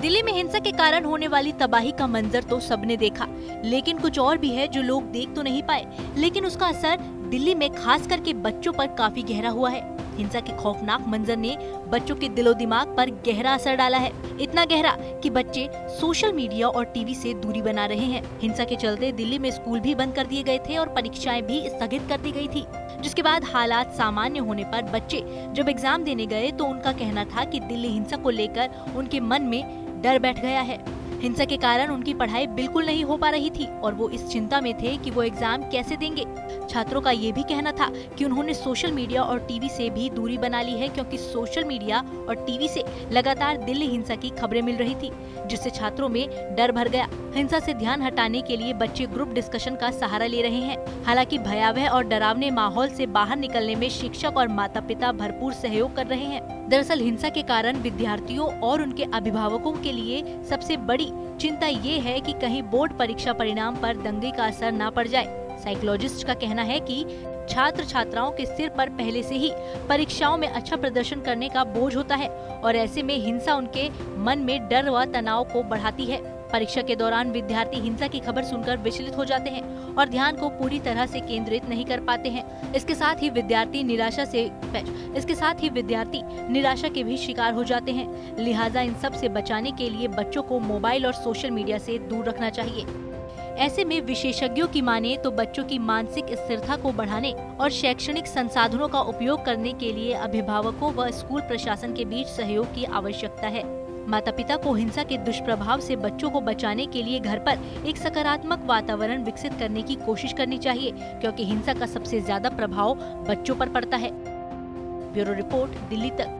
दिल्ली में हिंसा के कारण होने वाली तबाही का मंजर तो सबने देखा, लेकिन कुछ और भी है जो लोग देख तो नहीं पाए, लेकिन उसका असर दिल्ली में खास करके बच्चों पर काफ़ी गहरा हुआ है। हिंसा के खौफनाक मंजर ने बच्चों के दिलो दिमाग पर गहरा असर डाला है। इतना गहरा कि बच्चे सोशल मीडिया और टीवी से दूरी बना रहे हैं। हिंसा के चलते दिल्ली में स्कूल भी बंद कर दिए गए थे और परीक्षाएँ भी स्थगित कर दी गई थी। जिसके बाद हालात सामान्य होने पर बच्चे जब एग्ज़ाम देने गए तो उनका कहना था कि दिल्ली हिंसा को लेकर उनके मन में डर बैठ गया है। हिंसा के कारण उनकी पढ़ाई बिल्कुल नहीं हो पा रही थी और वो इस चिंता में थे कि वो एग्ज़ाम कैसे देंगे। छात्रों का ये भी कहना था कि उन्होंने सोशल मीडिया और टीवी से भी दूरी बना ली है क्योंकि सोशल मीडिया और टीवी से लगातार दिल्ली हिंसा की खबरें मिल रही थी, जिससे छात्रों में डर भर गया। हिंसा से ध्यान हटाने के लिए बच्चे ग्रुप डिस्कशन का सहारा ले रहे हैं। हालाँकि भयावह और डरावने माहौल से बाहर निकलने में शिक्षक और माता पिता भरपूर सहयोग कर रहे हैं। दरअसल हिंसा के कारण विद्यार्थियों और उनके अभिभावकों के लिए सबसे बड़ी चिंता ये है कि कहीं बोर्ड परीक्षा परिणाम पर दंगे का असर न पड़ जाए। साइकोलॉजिस्ट का कहना है कि छात्र छात्राओं के सिर पर पहले से ही परीक्षाओं में अच्छा प्रदर्शन करने का बोझ होता है और ऐसे में हिंसा उनके मन में डर व तनाव को बढ़ाती है। परीक्षा के दौरान विद्यार्थी हिंसा की खबर सुनकर विचलित हो जाते हैं और ध्यान को पूरी तरह से केंद्रित नहीं कर पाते हैं। इसके साथ ही विद्यार्थी निराशा से इसके साथ ही विद्यार्थी निराशा के भी शिकार हो जाते हैं। लिहाजा इन सबसे बचाने के लिए बच्चों को मोबाइल और सोशल मीडिया से दूर रखना चाहिए। ऐसे में विशेषज्ञों की माने तो बच्चों की मानसिक स्थिरता को बढ़ाने और शैक्षणिक संसाधनों का उपयोग करने के लिए अभिभावकों व स्कूल प्रशासन के बीच सहयोग की आवश्यकता है। माता पिता को हिंसा के दुष्प्रभाव से बच्चों को बचाने के लिए घर पर एक सकारात्मक वातावरण विकसित करने की कोशिश करनी चाहिए, क्योंकि हिंसा का सबसे ज़्यादा प्रभाव बच्चों पर पड़ता है। ब्यूरो रिपोर्ट, दिल्ली तक।